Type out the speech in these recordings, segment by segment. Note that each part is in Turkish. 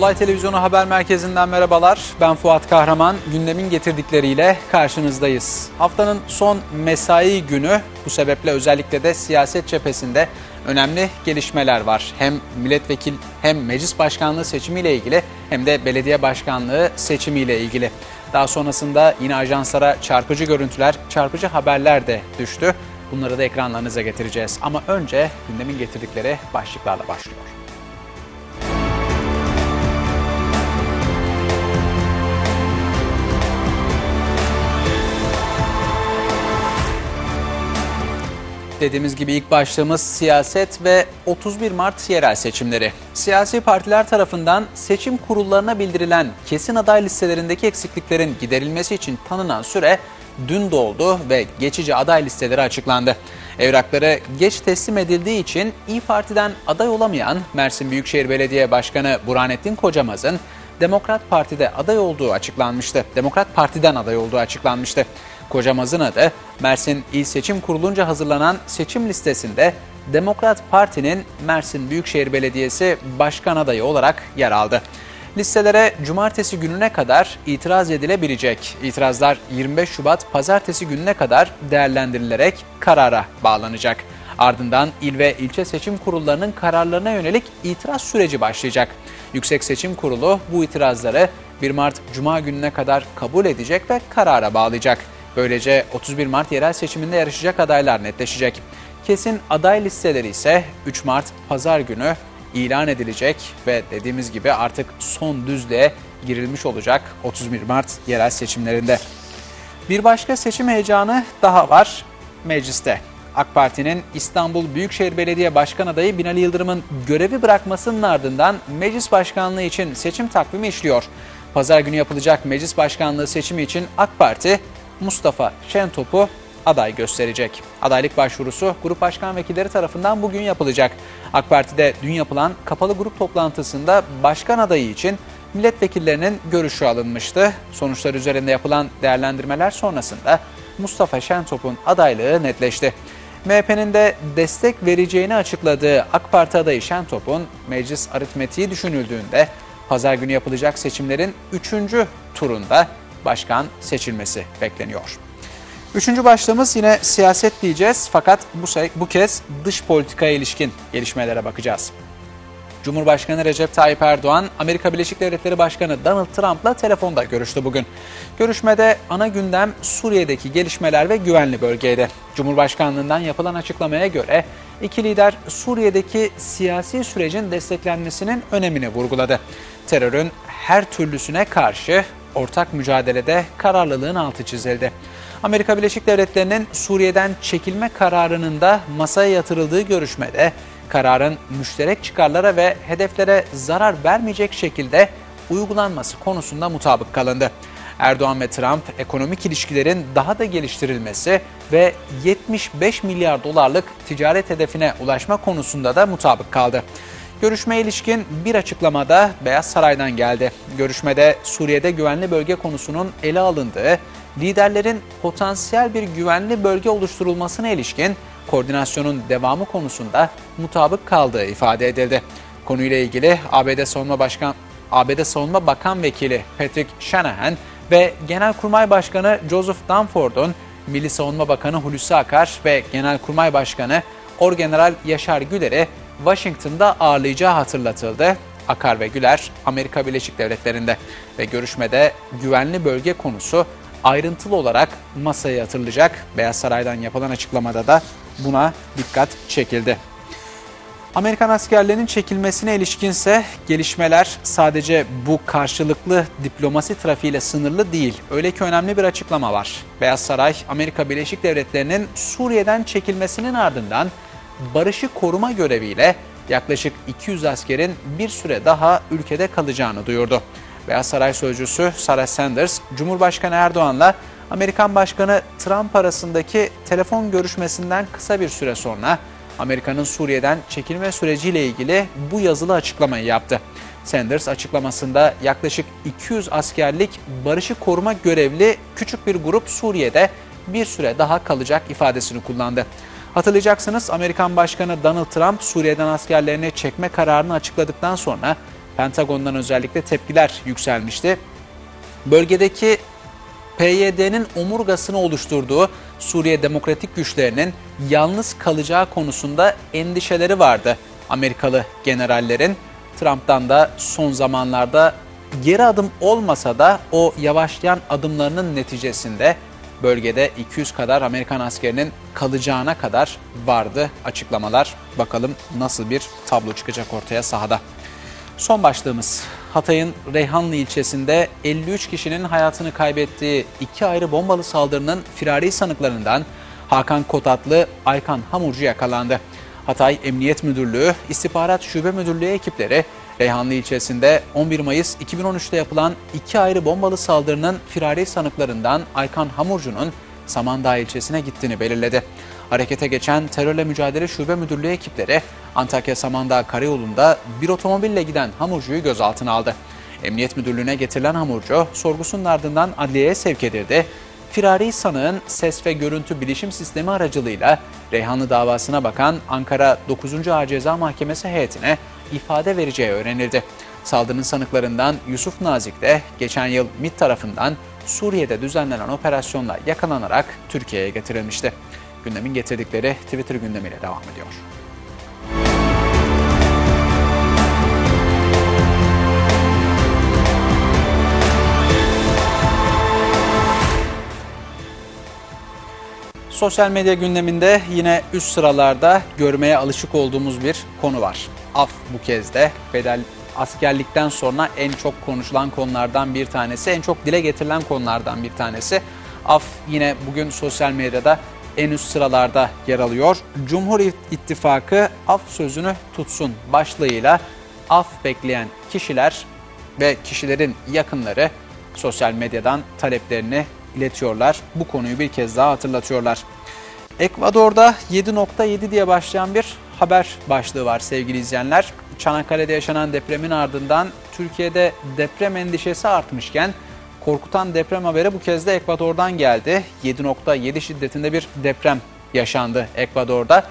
Olay Televizyonu Haber Merkezi'nden merhabalar. Ben Fuat Kahraman. Gündemin getirdikleriyle karşınızdayız. Haftanın son mesai günü bu sebeple özellikle de siyaset cephesinde önemli gelişmeler var. Hem milletvekil hem meclis başkanlığı seçimiyle ilgili hem de belediye başkanlığı seçimiyle ilgili. Daha sonrasında yine ajanslara çarpıcı görüntüler, çarpıcı haberler de düştü. Bunları da ekranlarınıza getireceğiz. Ama önce gündemin getirdikleri başlıklarla başlıyor. Dediğimiz gibi ilk başlığımız siyaset ve 31 Mart yerel seçimleri. Siyasi partiler tarafından seçim kurullarına bildirilen kesin aday listelerindeki eksikliklerin giderilmesi için tanınan süre dün doldu ve geçici aday listeleri açıklandı. Evrakları geç teslim edildiği için İyi Parti'den aday olamayan Mersin Büyükşehir Belediye Başkanı Burhanettin Kocamaz'ın Demokrat Parti'de aday olduğu açıklanmıştı. Demokrat Parti'den aday olduğu açıklanmıştı. Kocamaz'ın adı Mersin İl Seçim Kurulunca hazırlanan seçim listesinde Demokrat Parti'nin Mersin Büyükşehir Belediyesi Başkan adayı olarak yer aldı. Listelere cumartesi gününe kadar itiraz edilebilecek. İtirazlar 25 Şubat pazartesi gününe kadar değerlendirilerek karara bağlanacak. Ardından il ve ilçe seçim kurullarının kararlarına yönelik itiraz süreci başlayacak. Yüksek Seçim Kurulu bu itirazları 1 Mart Cuma gününe kadar kabul edecek ve karara bağlayacak. Böylece 31 Mart yerel seçiminde yarışacak adaylar netleşecek. Kesin aday listeleri ise 3 Mart Pazar günü ilan edilecek ve dediğimiz gibi artık son düzlüğe girilmiş olacak 31 Mart yerel seçimlerinde. Bir başka seçim heyecanı daha var mecliste. AK Parti'nin İstanbul Büyükşehir Belediye Başkan adayı Binali Yıldırım'ın görevi bırakmasının ardından meclis başkanlığı için seçim takvimi işliyor. Pazar günü yapılacak meclis başkanlığı seçimi için AK Parti Mustafa Şentop'u aday gösterecek. Adaylık başvurusu grup başkan vekilleri tarafından bugün yapılacak. AK Parti'de dün yapılan kapalı grup toplantısında başkan adayı için milletvekillerinin görüşü alınmıştı. Sonuçlar üzerinde yapılan değerlendirmeler sonrasında Mustafa Şentop'un adaylığı netleşti. MHP'nin de destek vereceğini açıkladığı AK Parti adayı Şentop'un meclis aritmetiği düşünüldüğünde pazar günü yapılacak seçimlerin 3. turunda başkan seçilmesi bekleniyor. Üçüncü başlığımız yine siyaset diyeceğiz fakat bu, bu kez dış politikaya ilişkin gelişmelere bakacağız. Cumhurbaşkanı Recep Tayyip Erdoğan, Amerika Birleşik Devletleri Başkanı Donald Trump'la telefonda görüştü bugün. Görüşmede ana gündem Suriye'deki gelişmeler ve güvenli bölgeydi. Cumhurbaşkanlığından yapılan açıklamaya göre iki lider Suriye'deki siyasi sürecin desteklenmesinin önemini vurguladı. Terörün her türlüsüne karşı ortak mücadelede kararlılığın altı çizildi. Amerika Birleşik Devletleri'nin Suriye'den çekilme kararının da masaya yatırıldığı görüşmede kararın müşterek çıkarlara ve hedeflere zarar vermeyecek şekilde uygulanması konusunda mutabık kalındı. Erdoğan ve Trump ekonomik ilişkilerin daha da geliştirilmesi ve 75 milyar dolarlık ticaret hedefine ulaşma konusunda da mutabık kaldı. Görüşme ilişkin bir açıklamada Beyaz Saray'dan geldi. Görüşmede Suriye'de güvenli bölge konusunun ele alındığı, liderlerin potansiyel bir güvenli bölge oluşturulmasına ilişkin koordinasyonun devamı konusunda mutabık kaldığı ifade edildi. Konuyla ilgili ABD Savunma Başkan ABD Savunma Bakan Vekili Patrick Shanahan ve Genelkurmay Başkanı Joseph Dunford'un Milli Savunma Bakanı Hulusi Akar ve Genelkurmay Başkanı Orgeneral Yaşar Güler'i Washington'da ağırlayacağı hatırlatıldı. Akar ve Güler Amerika Birleşik Devletleri'nde ve görüşmede güvenli bölge konusu ayrıntılı olarak masaya yatırılacak. Beyaz Saray'dan yapılan açıklamada da buna dikkat çekildi. Amerikan askerlerinin çekilmesine ilişkinse gelişmeler sadece bu karşılıklı diplomasi trafiğiyle sınırlı değil. Öyle ki önemli bir açıklama var. Beyaz Saray, Amerika Birleşik Devletleri'nin Suriye'den çekilmesinin ardından barışı koruma göreviyle yaklaşık 200 askerin bir süre daha ülkede kalacağını duyurdu. Beyaz Saray Sözcüsü Sarah Sanders, Cumhurbaşkanı Erdoğan'la Amerikan Başkanı Trump arasındaki telefon görüşmesinden kısa bir süre sonra Amerika'nın Suriye'den çekilme süreciyle ilgili bu yazılı açıklamayı yaptı. Sanders açıklamasında yaklaşık 200 askerlik barışı koruma görevli küçük bir grup Suriye'de bir süre daha kalacak ifadesini kullandı. Hatırlayacaksınız Amerikan Başkanı Donald Trump Suriye'den askerlerini çekme kararını açıkladıktan sonra Pentagon'dan özellikle tepkiler yükselmişti. Bölgedeki PYD'nin omurgasını oluşturduğu Suriye Demokratik Güçlerinin yalnız kalacağı konusunda endişeleri vardı Amerikalı generallerin. Trump'tan da son zamanlarda geri adım olmasa da o yavaşlayan adımlarının neticesinde bölgede 200 kadar Amerikan askerinin kalacağına kadar vardı açıklamalar. Bakalım nasıl bir tablo çıkacak ortaya sahada. Son başlığımız Hatay'ın Reyhanlı ilçesinde 53 kişinin hayatını kaybettiği iki ayrı bombalı saldırının firari sanıklarından Hakan Kotatlı, Aykan Hamurcu yakalandı. Hatay Emniyet Müdürlüğü, İstihbarat Şube Müdürlüğü ekipleri Reyhanlı ilçesinde 11 Mayıs 2013'te yapılan iki ayrı bombalı saldırının firari sanıklarından Aykan Hamurcu'nun Samandağ ilçesine gittiğini belirledi. Harekete geçen Terörle Mücadele Şube Müdürlüğü ekipleri Antakya Samandağ Karayolu'nda bir otomobille giden hamurcuyu gözaltına aldı. Emniyet Müdürlüğü'ne getirilen hamurcu sorgusunun ardından adliyeye sevk edildi. Firari sanığın ses ve görüntü bilişim sistemi aracılığıyla Reyhanlı davasına bakan Ankara 9. Ağır Ceza Mahkemesi heyetine ifade vereceği öğrenildi. Saldırının sanıklarından Yusuf Nazik de geçen yıl MİT tarafından Suriye'de düzenlenen operasyonla yakalanarak Türkiye'ye getirilmişti. Gündemin getirdikleri Twitter gündemiyle devam ediyor. Sosyal medya gündeminde yine üst sıralarda görmeye alışık olduğumuz bir konu var. Af bu kez de bedel askerlikten sonra en çok konuşulan konulardan bir tanesi, en çok dile getirilen konulardan bir tanesi. Af yine bugün sosyal medyada en üst sıralarda yer alıyor. Cumhur İttifakı af sözünü tutsun başlığıyla af bekleyen kişiler ve kişilerin yakınları sosyal medyadan taleplerini iletiyorlar. Bu konuyu bir kez daha hatırlatıyorlar. Ekvador'da 7.7 diye başlayan bir haber başlığı var sevgili izleyenler. Çanakkale'de yaşanan depremin ardından Türkiye'de deprem endişesi artmışken korkutan deprem haberi bu kez de Ekvador'dan geldi. 7.7 şiddetinde bir deprem yaşandı Ekvador'da.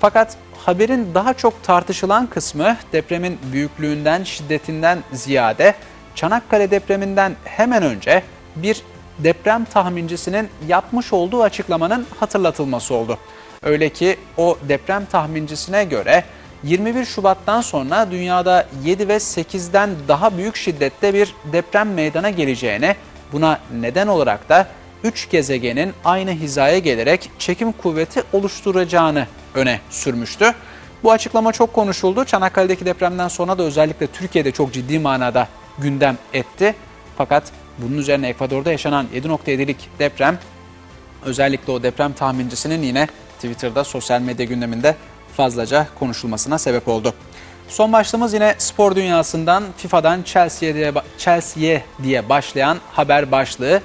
Fakat haberin daha çok tartışılan kısmı depremin büyüklüğünden, şiddetinden ziyade Çanakkale depreminden hemen önce bir deprem tahmincisinin yapmış olduğu açıklamanın hatırlatılması oldu. Öyle ki o deprem tahmincisine göre 21 Şubat'tan sonra dünyada 7 ve 8'den daha büyük şiddette bir deprem meydana geleceğine, buna neden olarak da 3 gezegenin aynı hizaya gelerek çekim kuvveti oluşturacağını öne sürmüştü. Bu açıklama çok konuşuldu. Çanakkale'deki depremden sonra da özellikle Türkiye'de çok ciddi manada gündem etti. Fakat bunun üzerine Ekvador'da yaşanan 7.7'lik deprem özellikle o deprem tahmincisinin yine Twitter'da sosyal medya gündeminde fazlaca konuşulmasına sebep oldu. Son başlığımız yine spor dünyasından FIFA'dan Chelsea'ye diye, Chelsea diye başlayan haber başlığı.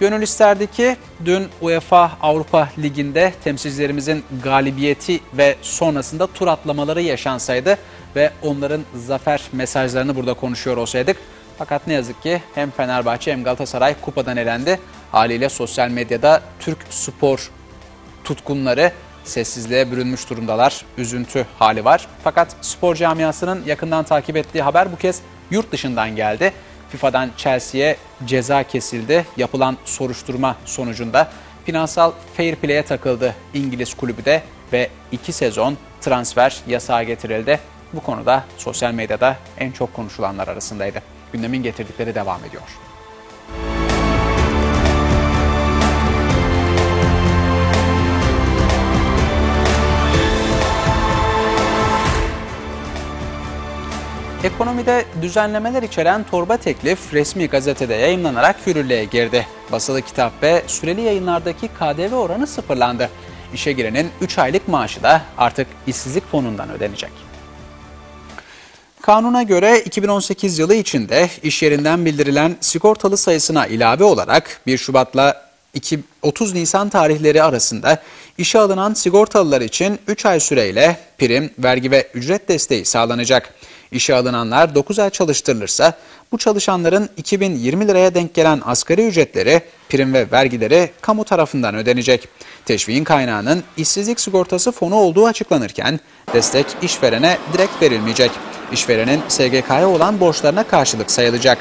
Gönül isterdi ki dün UEFA Avrupa Ligi'nde temsilcilerimizin galibiyeti ve sonrasında tur atlamaları yaşansaydı ve onların zafer mesajlarını burada konuşuyor olsaydık. Fakat ne yazık ki hem Fenerbahçe hem Galatasaray kupadan elendi. Haliyle sosyal medyada Türk spor tutkunları sessizliğe bürünmüş durumdalar. Üzüntü hali var. Fakat spor camiasının yakından takip ettiği haber bu kez yurt dışından geldi. FIFA'dan Chelsea'ye ceza kesildi. Yapılan soruşturma sonucunda finansal fair play'e takıldı İngiliz kulübü de ve iki sezon transfer yasağı getirildi. Bu konuda sosyal medyada en çok konuşulanlar arasındaydı. Gündemin getirdikleri devam ediyor. Ekonomide düzenlemeler içeren torba teklif resmi gazetede yayınlanarak yürürlüğe girdi. Basılı kitap ve süreli yayınlardaki KDV oranı sıfırlandı. İşe girenin 3 aylık maaşı da artık işsizlik fonundan ödenecek. Kanuna göre 2018 yılı içinde iş yerinden bildirilen sigortalı sayısına ilave olarak 1 Şubat'la 30 Nisan tarihleri arasında işe alınan sigortalılar için 3 ay süreyle prim, vergi ve ücret desteği sağlanacak. İşe alınanlar 9 ay çalıştırılırsa bu çalışanların 2020 liraya denk gelen asgari ücretleri, prim ve vergileri kamu tarafından ödenecek. Teşviğin kaynağının işsizlik sigortası fonu olduğu açıklanırken destek işverene direkt verilmeyecek. İşverenin SGK'ya olan borçlarına karşılık sayılacak.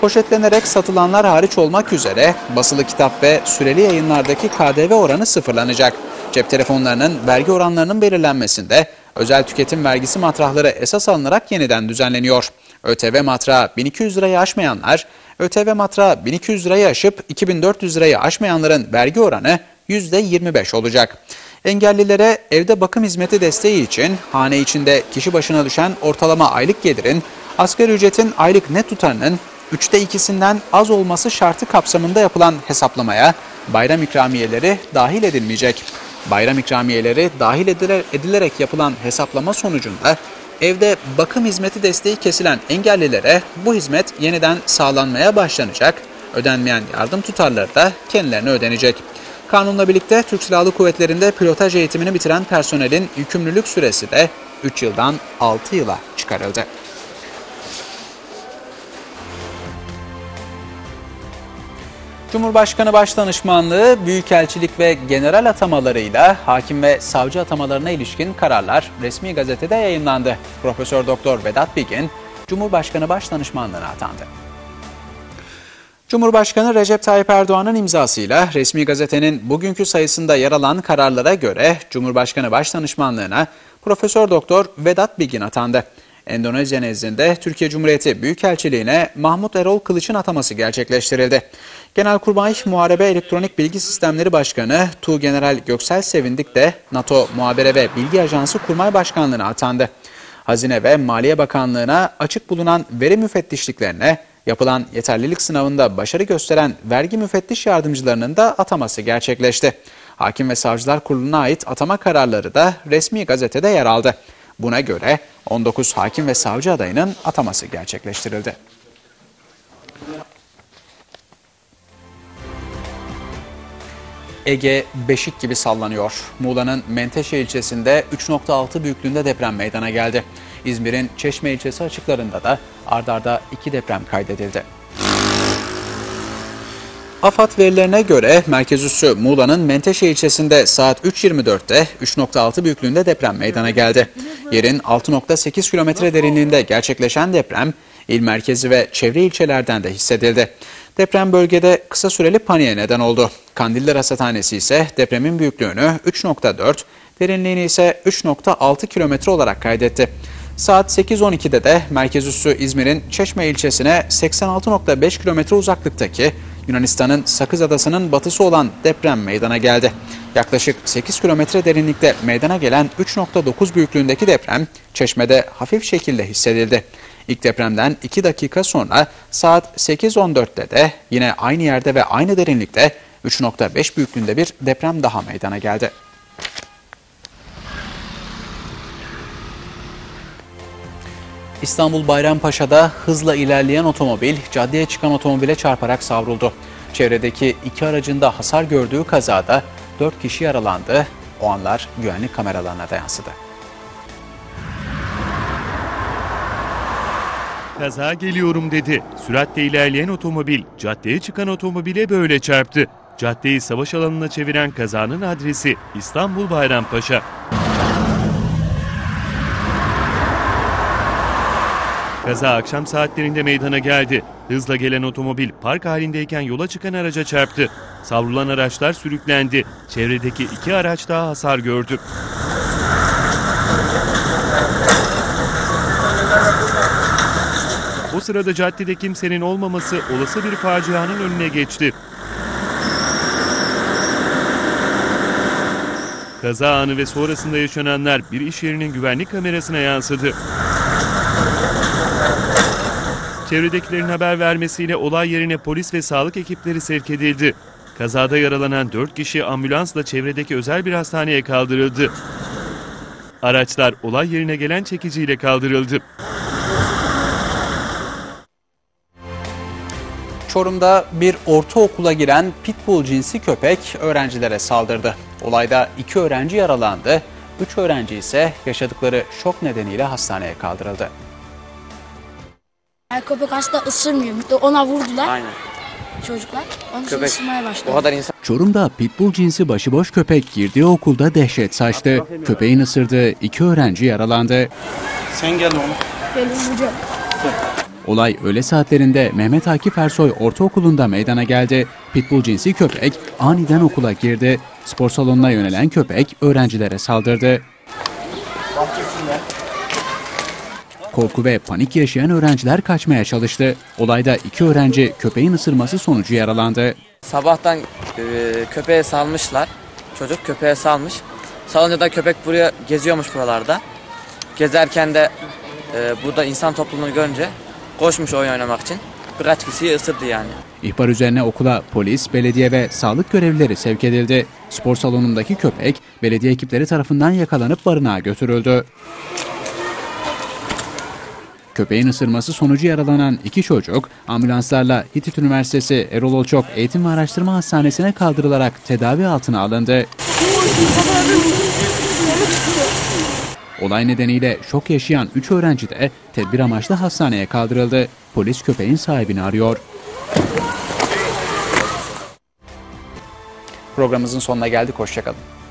Poşetlenerek satılanlar hariç olmak üzere basılı kitap ve süreli yayınlardaki KDV oranı sıfırlanacak. Cep telefonlarının vergi oranlarının belirlenmesinde özel tüketim vergisi matrahları esas alınarak yeniden düzenleniyor. ÖTV matrağı 1200 lirayı aşmayanlar, ÖTV matrağı 1200 lirayı aşıp 2400 lirayı aşmayanların vergi oranı %25 olacak. Engellilere evde bakım hizmeti desteği için hane içinde kişi başına düşen ortalama aylık gelirin asgari ücretin aylık net tutarının üçte ikisinden az olması şartı kapsamında yapılan hesaplamaya bayram ikramiyeleri dahil edilmeyecek. Bayram ikramiyeleri dahil edilerek yapılan hesaplama sonucunda evde bakım hizmeti desteği kesilen engellilere bu hizmet yeniden sağlanmaya başlanacak. Ödenmeyen yardım tutarları da kendilerine ödenecek. Kanunla birlikte Türk Silahlı Kuvvetleri'nde pilotaj eğitimini bitiren personelin yükümlülük süresi de 3 yıldan 6 yıla çıkarıldı. Cumhurbaşkanı Başdanışmanlığı, Büyükelçilik ve general atamalarıyla hakim ve savcı atamalarına ilişkin kararlar resmi gazetede yayınlandı. Profesör Doktor Vedat Bilgin, Cumhurbaşkanı Başdanışmanlığına atandı. Cumhurbaşkanı Recep Tayyip Erdoğan'ın imzasıyla resmi gazetenin bugünkü sayısında yer alan kararlara göre Cumhurbaşkanı Başdanışmanlığına Profesör Doktor Vedat Bilgin atandı. Endonezya nezdinde Türkiye Cumhuriyeti Büyükelçiliğine Mahmut Erol Kılıç'ın ataması gerçekleştirildi. Genelkurmay Muharebe Elektronik Bilgi Sistemleri Başkanı Tu General Göksel Sevindik de NATO Muhabere ve Bilgi Ajansı Kurmay Başkanlığı'na atandı. Hazine ve Maliye Bakanlığı'na açık bulunan veri müfettişliklerine yapılan yeterlilik sınavında başarı gösteren vergi müfettiş yardımcılarının da ataması gerçekleşti. Hakim ve Savcılar Kurulu'na ait atama kararları da resmi gazetede yer aldı. Buna göre 19 hakim ve savcı adayının ataması gerçekleştirildi. Ege beşik gibi sallanıyor. Muğla'nın Menteşe ilçesinde 3.6 büyüklüğünde deprem meydana geldi. İzmir'in Çeşme ilçesi açıklarında da ardarda iki deprem kaydedildi. AFAD verilerine göre merkez üssü Muğla'nın Menteşe ilçesinde saat 3.24'te 3.6 büyüklüğünde deprem meydana geldi. Yerin 6.8 kilometre derinliğinde gerçekleşen deprem il merkezi ve çevre ilçelerden de hissedildi. Deprem bölgede kısa süreli paniğe neden oldu. Kandilli Rasathanesi ise depremin büyüklüğünü 3.4, derinliğini ise 3.6 kilometre olarak kaydetti. Saat 8.12'de de merkez üssü İzmir'in Çeşme ilçesine 86.5 kilometre uzaklıktaki Yunanistan'ın Sakız Adası'nın batısı olan deprem meydana geldi. Yaklaşık 8 kilometre derinlikte meydana gelen 3.9 büyüklüğündeki deprem Çeşme'de hafif şekilde hissedildi. İlk depremden 2 dakika sonra saat 8.14'te de yine aynı yerde ve aynı derinlikte 3.5 büyüklüğünde bir deprem daha meydana geldi. İstanbul Bayrampaşa'da hızla ilerleyen otomobil caddeye çıkan otomobile çarparak savruldu. Çevredeki iki aracın da hasar gördüğü kazada 4 kişi yaralandı. O anlar güvenlik kameralarına da yansıdı. Kaza geliyorum dedi. Süratle ilerleyen otomobil caddeye çıkan otomobile böyle çarptı. Caddeyi savaş alanına çeviren kazanın adresi İstanbul Bayrampaşa. Kaza akşam saatlerinde meydana geldi. Hızla gelen otomobil park halindeyken yola çıkan araca çarptı. Savrulan araçlar sürüklendi. Çevredeki iki araç daha hasar gördü. O sırada caddede kimsenin olmaması olası bir facianın önüne geçti. Kaza anı ve sonrasında yaşananlar bir iş yerinin güvenlik kamerasına yansıdı. Çevredekilerin haber vermesiyle olay yerine polis ve sağlık ekipleri sevk edildi. Kazada yaralanan 4 kişi ambulansla çevredeki özel bir hastaneye kaldırıldı. Araçlar olay yerine gelen çekiciyle kaldırıldı. Çorum'da bir ortaokula giren pitbull cinsi köpek öğrencilere saldırdı. Olayda iki öğrenci yaralandı, üç öğrenci ise yaşadıkları şok nedeniyle hastaneye kaldırıldı. Yani köpek aslında ısırmıyor. Bir de Ona vurdular Aynen. çocuklar. Onun için Köpek ısırmaya başladı. o kadar insan Çorum'da pitbull cinsi başıboş köpek girdiği okulda dehşet saçtı. Köpeğin ısırdığı iki öğrenci yaralandı. Sen gel oğlum. Benim hocam. Olay öğle saatlerinde Mehmet Akif Ersoy Ortaokulu'nda meydana geldi. Pitbull cinsi köpek aniden okula girdi. Spor salonuna yönelen köpek öğrencilere saldırdı. Korku ve panik yaşayan öğrenciler kaçmaya çalıştı. Olayda iki öğrenci köpeğin ısırması sonucu yaralandı. sabahtan e, köpeğe salmışlar. Çocuk köpeğe salmış. Salınca da köpek buraya geziyormuş buralarda. Gezerken de e, burada insan topluluğunu görünce koşmuş oyun oynamak için. Birkaç kişiyi ısırdı yani. İhbar üzerine okula polis, belediye ve sağlık görevlileri sevk edildi. Spor salonundaki köpek belediye ekipleri tarafından yakalanıp barınağa götürüldü. Köpeğin ısırması sonucu yaralanan iki çocuk ambulanslarla Hitit Üniversitesi Erol Olçok Eğitim ve Araştırma Hastanesi'ne kaldırılarak tedavi altına alındı. Olay nedeniyle şok yaşayan 3 öğrenci de tedbir amaçlı hastaneye kaldırıldı. Polis köpeğin sahibini arıyor. Programımızın sonuna geldik. Hoşçakalın.